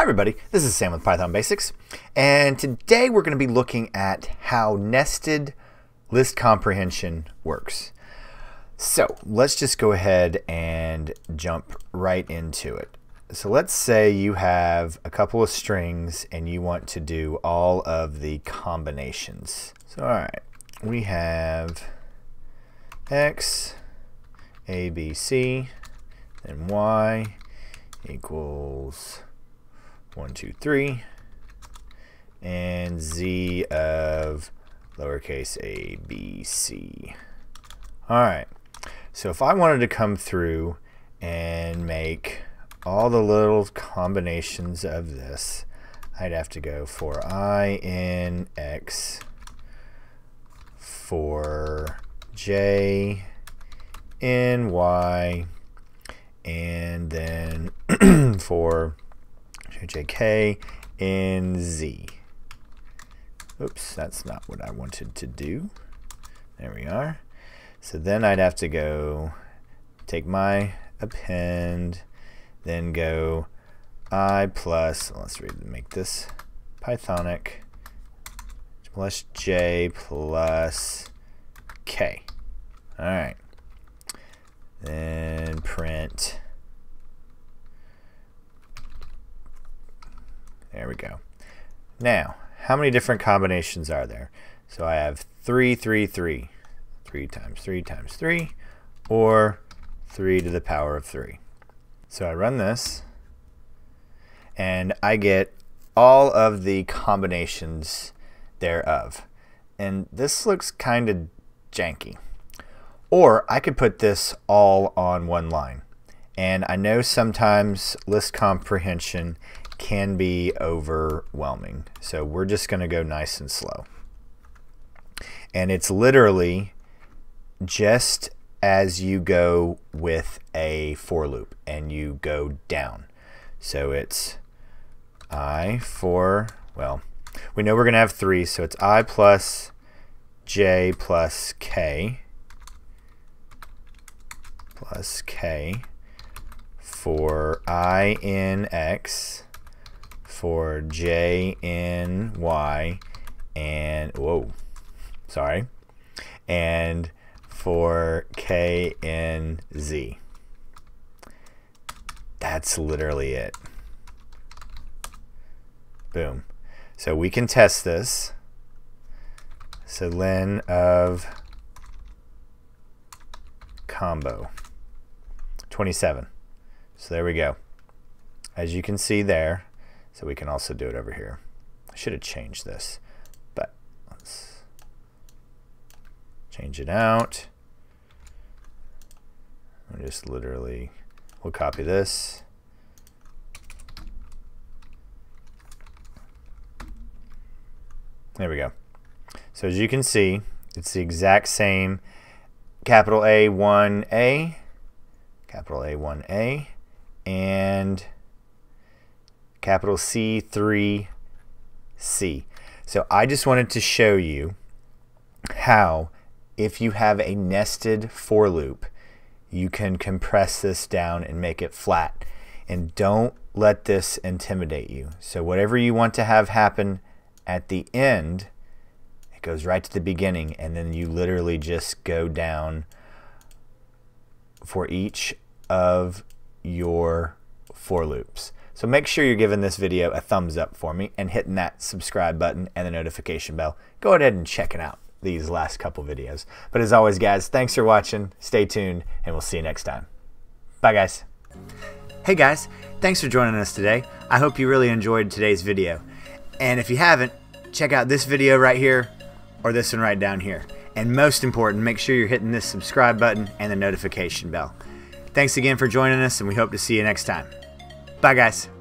Hi everybody, this is Sam with Python Basics, and today we're going to be looking at how nested list comprehension works. So let's just go ahead and jump right into it. So let's say you have a couple of strings and you want to do all of the combinations. So alright, we have x, a, b, c, then y equals 1, 2, 3, and z of lowercase a, b, c. All right, so if I wanted to come through and make all the little combinations of this, I'd have to go for i in x, for j in y, and then for JK in Z. Oops, that's not what I wanted to do. There we are. So then I'd have to go take my append, then go i plus, let's read, make this Pythonic, plus j plus k. All right. Then print There we go. Now, how many different combinations are there? So I have 3, 3, 3. 3 times 3 times 3, or 3 to the power of 3. So I run this, and I get all of the combinations thereof. And this looks kind of janky. Or I could put this all on one line. And I know sometimes list comprehension can be overwhelming. So we're just going to go nice and slow. And it's literally just as you go with a for loop and you go down. So it's i for, well, we know we're going to have 3, so it's i plus j plus k plus k for i in x for J N Y and whoa, sorry, and for K N Z. That's literally it. Boom. So we can test this. So len of combo 27. So there we go. As you can see there, so we can also do it over here. I should have changed this, but let's change it out. And just literally, we'll copy this. There we go. So as you can see, it's the exact same capital A1A, capital A1A, and capital C3C. So I just wanted to show you how if you have a nested for loop, you can compress this down and make it flat. And don't let this intimidate you. So whatever you want to have happen at the end, it goes right to the beginning and then you literally just go down for each of your for loops. So make sure you're giving this video a thumbs up for me and hitting that subscribe button and the notification bell. Go ahead and check it out, these last couple videos. But as always, guys, thanks for watching. Stay tuned, and we'll see you next time. Bye, guys. Hey, guys. Thanks for joining us today. I hope you really enjoyed today's video. And if you haven't, check out this video right here or this one right down here. And most important, make sure you're hitting this subscribe button and the notification bell. Thanks again for joining us, and we hope to see you next time. Bye, guys.